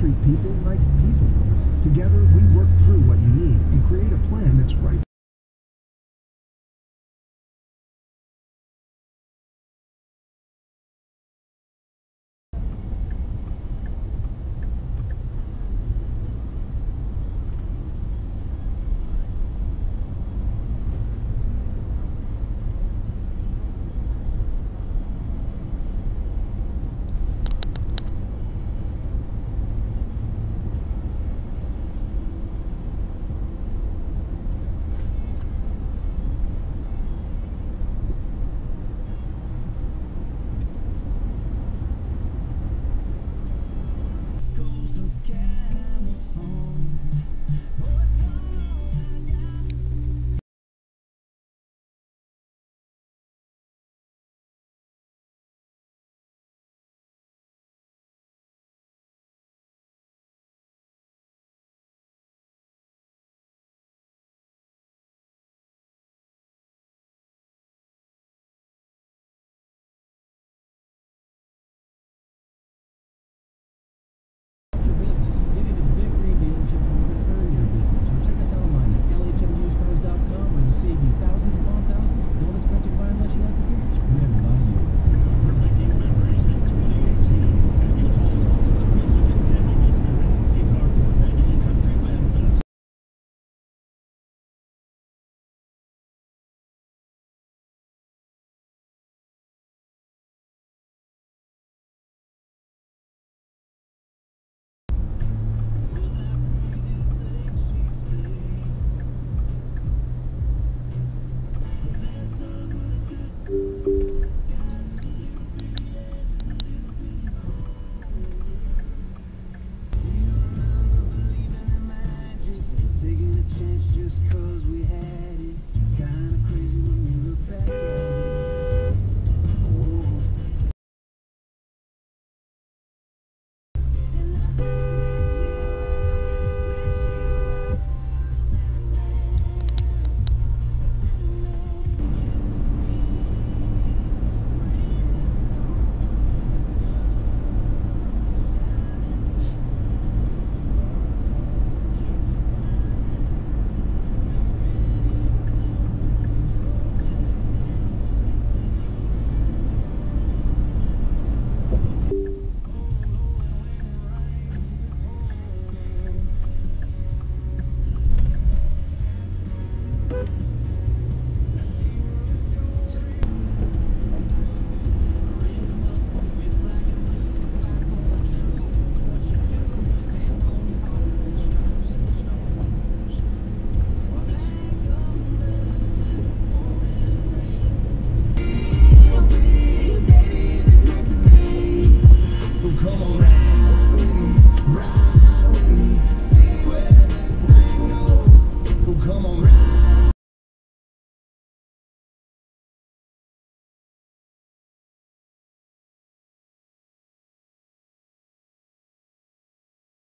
treat people like people. Together, we work through what you need and create a plan that's right.